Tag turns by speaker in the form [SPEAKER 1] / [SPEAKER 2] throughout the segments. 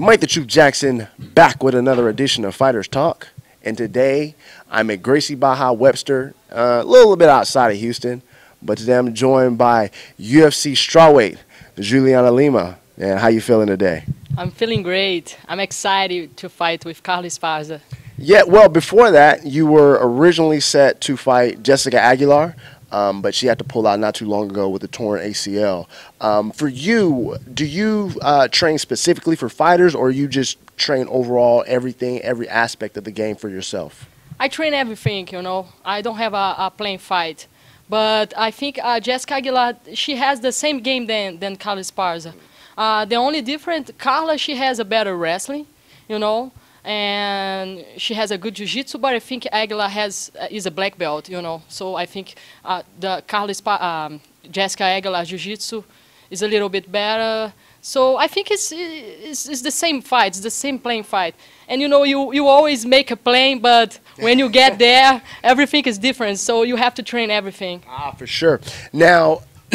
[SPEAKER 1] Mike the Truth Jackson back with another edition of Fighters Talk. And today I'm at Gracie Barra Webster, uh, a little bit outside of Houston, but today I'm joined by UFC strawweight Juliana Lima. And how you feeling today?
[SPEAKER 2] I'm feeling great. I'm excited to fight with Carla Esparza.
[SPEAKER 1] Yeah, well, before that, you were originally set to fight Jessica Aguilar, um, but she had to pull out not too long ago with a torn ACL. Um, for you, do you uh, train specifically for fighters, or you just train overall everything, every aspect of the game for yourself?
[SPEAKER 2] I train everything, you know. I don't have a, a plain fight. But I think uh, Jessica Aguilar, she has the same game than, than Carla Esparza. Uh, the only difference, Carla, she has a better wrestling, you know and she has a good jiu-jitsu, but I think Aguilar has uh, is a black belt, you know. So I think uh, the Carlos um, Jessica Aguilar jiu-jitsu is a little bit better. So I think it's, it's, it's the same fight, it's the same plane fight. And you know, you, you always make a plane, but when you get there, everything is different. So you have to train everything.
[SPEAKER 1] Ah, for sure. Now,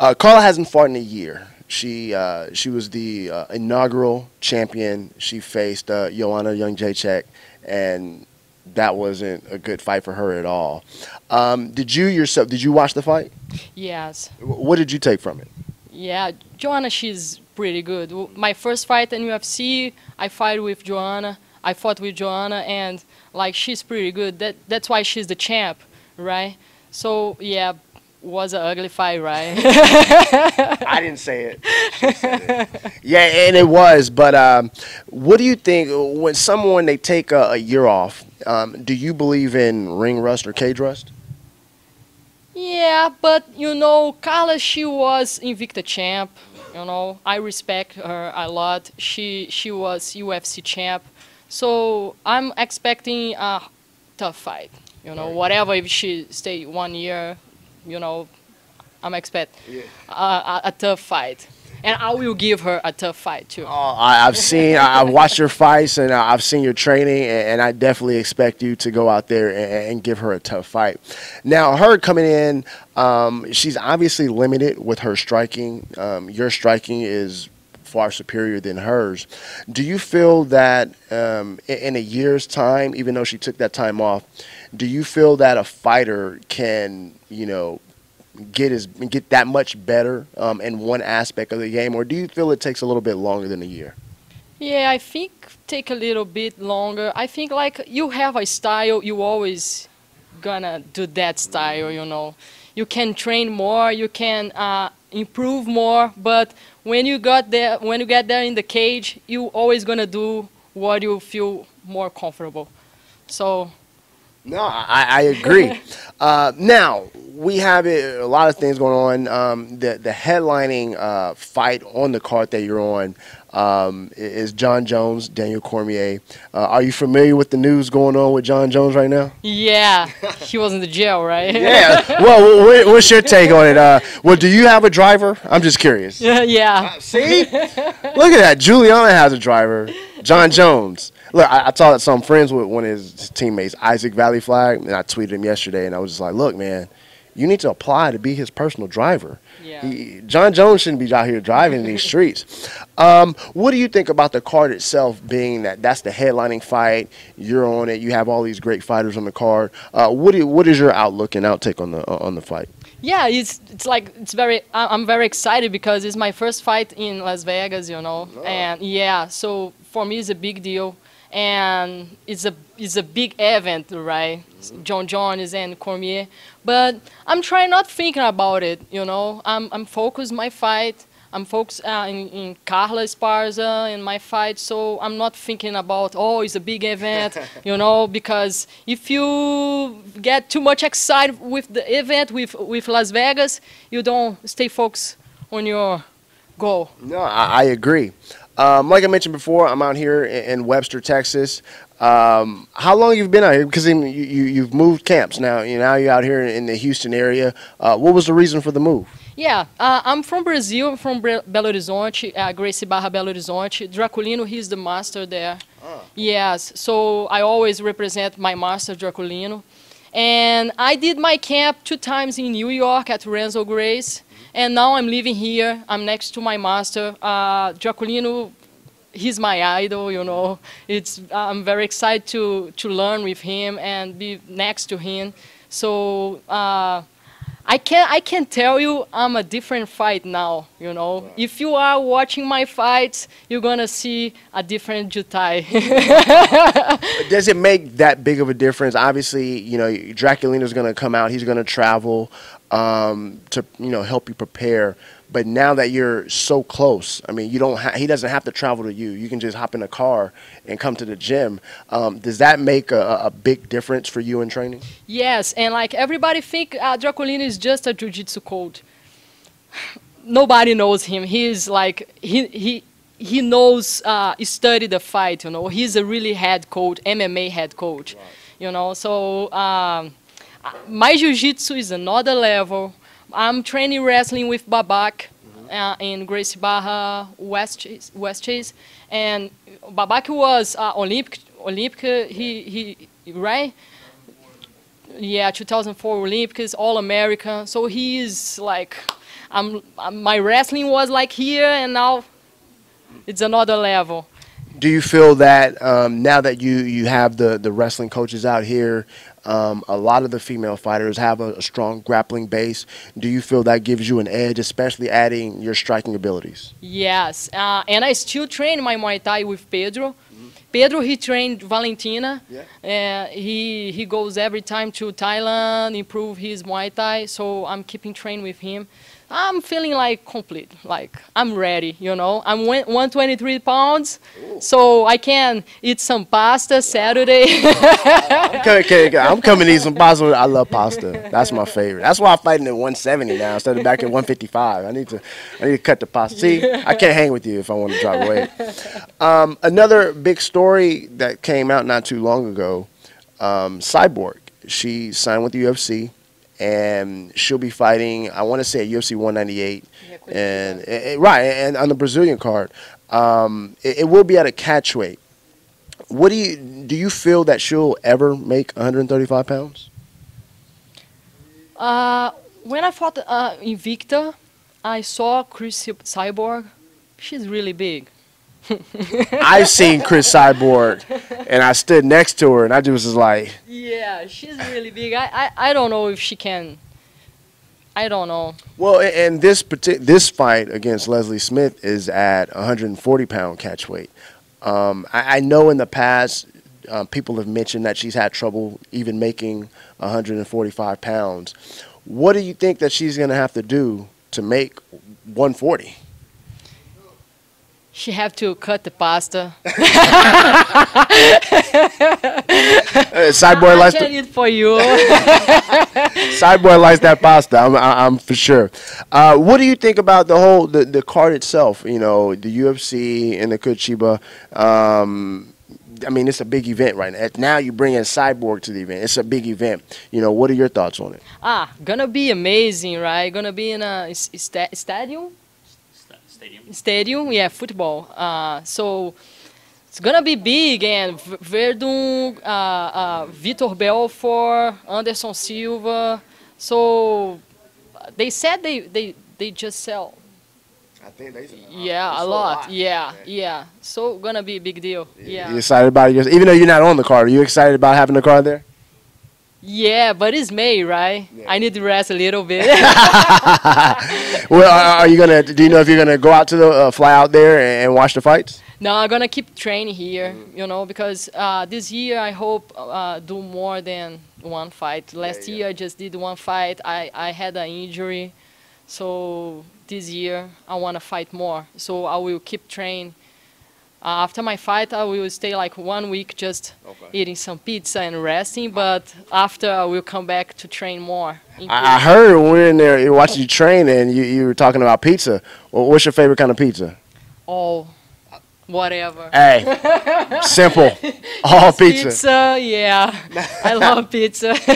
[SPEAKER 1] uh, Carla hasn't fought in a year. She uh, she was the uh, inaugural champion. She faced uh, Joanna Jędrzejczyk, and that wasn't a good fight for her at all. Um, did you yourself? Did you watch the fight?
[SPEAKER 2] Yes.
[SPEAKER 1] What did you take from it?
[SPEAKER 2] Yeah, Joanna, she's pretty good. My first fight in UFC, I fight with Joanna. I fought with Joanna, and like she's pretty good. That that's why she's the champ, right? So yeah, was an ugly fight, right?
[SPEAKER 1] I didn't say it. it. Yeah, and it was. But um, what do you think when someone they take a, a year off? Um, do you believe in ring rust or cage rust?
[SPEAKER 2] Yeah, but you know, Carla, she was Invicta champ. You know, I respect her a lot. She she was UFC champ, so I'm expecting a tough fight. You know, whatever if she stay one year, you know, I'm expect yeah. a, a, tough fight. And I will give her a tough fight too.
[SPEAKER 1] Oh, I, have seen, I've watched your fights, and I've seen your training, and I definitely expect you to go out there and, and give her a tough fight. Now, her coming in, um, she's obviously limited with her striking. Um, your striking is far superior than hers. Do you feel that um, in a year's time, even though she took that time off, do you feel that a fighter can, you know, get as get that much better um, in one aspect of the game, or do you feel it takes a little bit longer than a year?
[SPEAKER 2] Yeah, I think take a little bit longer. I think like you have a style, you always gonna do that style. You know, you can train more, you can uh, improve more, but when you got there, when you get there in the cage, you always gonna do what you feel more comfortable. So
[SPEAKER 1] no, I, I agree. uh, now we have a, a, lot of things going on. Um, the the headlining uh, fight on the card that you're on um, is Jon Jones, Daniel Cormier. Uh, are you familiar with the news going on with Jon Jones right now?
[SPEAKER 2] Yeah, he was in the jail, right?
[SPEAKER 1] yeah. Well, what's your take on it? Uh, well, do you have a driver? I'm just curious.
[SPEAKER 2] Yeah. yeah.
[SPEAKER 1] Uh, see, look at that. Juliana has a driver. Jon Jones. Look, I, I talked some friends with one of his teammates, Isaac Vallie-Flagg, and I tweeted him yesterday, and I was just like, look, man, you need to apply to be his personal driver.
[SPEAKER 2] Yeah.
[SPEAKER 1] He, Jon Jones shouldn't be out here driving in these streets. Um, what do you think about the card itself being that that's the headlining fight? You're on it. You have all these great fighters on the card. Uh, what, do what is your outlook and outtake on the, on the fight?
[SPEAKER 2] Yeah, it's it's like it's very. I'm very excited because it's my first fight in Las Vegas, you know, oh. and yeah, so for me it's a big deal and it's a it's a big event, right? Mm-hmm. jon Jones and Cormier, but I'm trying not thinking about it. You know, I'm I'm focused my fight. I'm focused uh, in, in Carla Esparza in my fight, so I'm not thinking about oh it's a big event, you know, because if you get too much excited with the event with with Las Vegas, you don't stay focused on your goal.
[SPEAKER 1] No, I, I agree. Um, like I mentioned before, I'm out here in, Webster, Texas. Um, how long have you been out here? Because you, you, have moved camps now. You now you're out here in the Houston area. Uh, what was the reason for the move?
[SPEAKER 2] Yeah, uh, I'm from Brazil. I'm from Belo Horizonte, uh, Gracie Barra Belo Horizonte. Draculino, he's the master there. Oh. Yes, so I always represent my master, Draculino. And I did my camp two times in New York at Renzo Gracie. And now I'm living here. I'm next to my master. Uh, Draculino, he's my idol. You know, it's I'm very excited to to learn with him and be next to him. So. Uh, I can I can tell you I'm a different fight now. You know, wow. if you are watching my fights, you're gonna see a different Jutai.
[SPEAKER 1] Does it make that big of a difference? Obviously, you know, Draculino's gonna come out. He's gonna travel um, to you know help you prepare. But now that you're so close, I mean, you don't. Ha- he doesn't have to travel to you. You can just hop in a car and come to the gym. Um, does that make a, a, big difference for you in training?
[SPEAKER 2] Yes, and like everybody think uh, Draculino is just a jiu-jitsu coach. Nobody knows him. He's like he he he knows uh, study the fight. You know, he's a really head coach, MMA head coach. You know, so um, my jiu-jitsu is another level I'm training wrestling with Babak uh, in Gracie Barra, West West and Babak was uh, Olympic, Olympic, he, he, right? Yeah, 2004 Olympics, All American. So he is like, I'm, my wrestling was like here, and now it's another level
[SPEAKER 1] do you feel that um, now that you, you have the, the wrestling coaches out here, um, a lot of the female fighters have a, a, strong grappling base. Do you feel that gives you an edge, especially adding your striking abilities?
[SPEAKER 2] Yes, uh, and I still train my Muay Thai with Pedro. Mm-hmm. Pedro, he trained Valentina. Yeah. Uh, he he goes every time to Thailand, improve his Muay Thai. So I'm keeping train with him. I'm feeling like complete, like I'm ready, you know. I'm 123 pounds, Ooh. so I can eat some pasta Saturday.
[SPEAKER 1] okay, okay, I'm coming to eat some pasta. I love pasta. That's my favorite. That's why I'm fighting at 170 now instead of back at 155. I need to, I need to cut the pasta. See, I can't hang with you if I want to drop weight. Um, another big story that came out not too long ago, um, Cyborg. She signed with the UFC and she'll be fighting. I want to say at UFC 198, and, and, right, and on the Brazilian card, um, it, it, will be at a catch weight. What do you do? You feel that she'll ever make 135 pounds?
[SPEAKER 2] Uh, when I fought uh, Invicta, I saw Cris Cyborg. She's really big.
[SPEAKER 1] I've seen Cris Cyborg, and I stood next to her, and I just was like,
[SPEAKER 2] "Yeah, she's really big. I, I, I don't know if she can. I don't know."
[SPEAKER 1] Well, and this partic- this fight against Leslie Smith is at 140 pound catch weight. Um, I, I, know in the past uh, people have mentioned that she's had trouble even making 145 pounds. What do you think that she's going to have to do to make 140?
[SPEAKER 2] She have to cut the pasta. uh,
[SPEAKER 1] Cyborg likes
[SPEAKER 2] I can
[SPEAKER 1] the,
[SPEAKER 2] eat for you.
[SPEAKER 1] Cyborg likes that pasta. I'm, I'm for sure. Uh, what do you think about the whole the, the card itself? You know, the UFC and the Curitiba. Um, I mean, it's a big event right now. Now you bring in Cyborg to the event. It's a big event. You know, what are your thoughts on it?
[SPEAKER 2] Ah, gonna be amazing, right? Gonna be in a st- stadium
[SPEAKER 3] Stadium.
[SPEAKER 2] Stadium, yeah, football. Uh, so it's gonna be big and Werdum, uh, uh, Vitor Belfort, Anderson Silva. So they said they, they, they just sell.
[SPEAKER 1] I think they said,
[SPEAKER 2] yeah, a lot. lot. Yeah, yeah, yeah, So gonna be a big deal. Yeah.
[SPEAKER 1] You excited about it? Even though you're not on the card, are you excited about having the card there?
[SPEAKER 2] Yeah, but it's May, right? Yeah. I need to rest a little bit.
[SPEAKER 1] well, are you gonna? Do you know if you're gonna go out to the uh, fly out there and, watch the fights?
[SPEAKER 2] No, I'm gonna keep training here. Mm. You know, because uh, this year I hope uh, do more than one fight. Last yeah, yeah. year I just did one fight. I I had an injury, so this year I wanna fight more. So I will keep training uh, after my fight, I will stay like one week just okay. eating some pizza and resting. But after, I will come back to train more.
[SPEAKER 1] I heard when we were in there watching you train, and you, you were talking about pizza. Well, what's your favorite kind of pizza?
[SPEAKER 2] Oh, whatever.
[SPEAKER 1] Hey, simple. All pizza.
[SPEAKER 2] Pizza, yeah. I love pizza.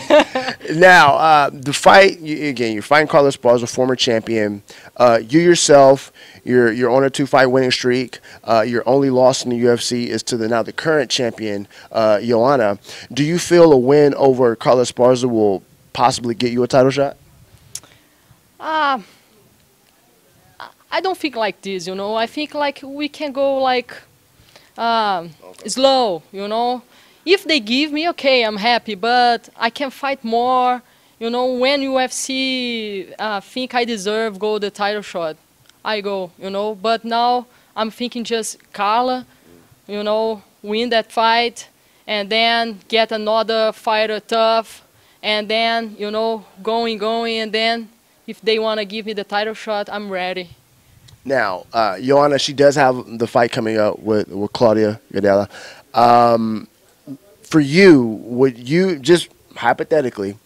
[SPEAKER 1] now, uh, the fight you, again. You're fighting Carlos Carla Esparza, former champion. Uh, you yourself, you're you're on a two fight winning streak. Uh, your only loss in the UFC is to the now the current champion, uh, Joanna. Do you feel a win over Carla Esparza will possibly get you a title shot?
[SPEAKER 2] Uh, I don't think like this, you know. I think like we can go like um, slow, you know. If they give me, okay, I'm happy, but I can fight more. You know, when UFC uh, think I deserve go the title shot, I go, you know. But now I'm thinking just Carla, you know, win that fight, and then get another fighter tough, and then, you know, going, going, and then if they want to give me the title shot, I'm ready.
[SPEAKER 1] Now, uh, Joanna, she does have the fight coming up with, with Claudia Gadelha. Um, for you, would you just hypothetically,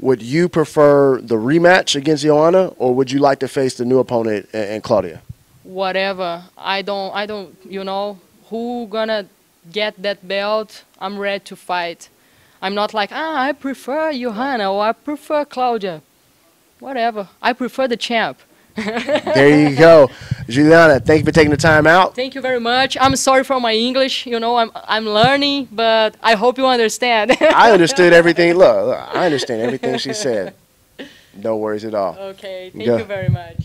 [SPEAKER 1] would you prefer the rematch against Joanna, or would you like to face the new opponent and Claudia?
[SPEAKER 2] Whatever. I don't. I don't. You know who gonna get that belt? I'm ready to fight. I'm not like ah. I prefer Joanna or I prefer Claudia. Whatever. I prefer the champ.
[SPEAKER 1] there you go. Juliana, thank you for taking the time out.
[SPEAKER 2] Thank you very much. I'm sorry for my English. You know, I'm, I'm learning, but I hope you understand.
[SPEAKER 1] I understood everything. Look, look, I understand everything she said. No worries at all.
[SPEAKER 2] Okay, thank go. you very much.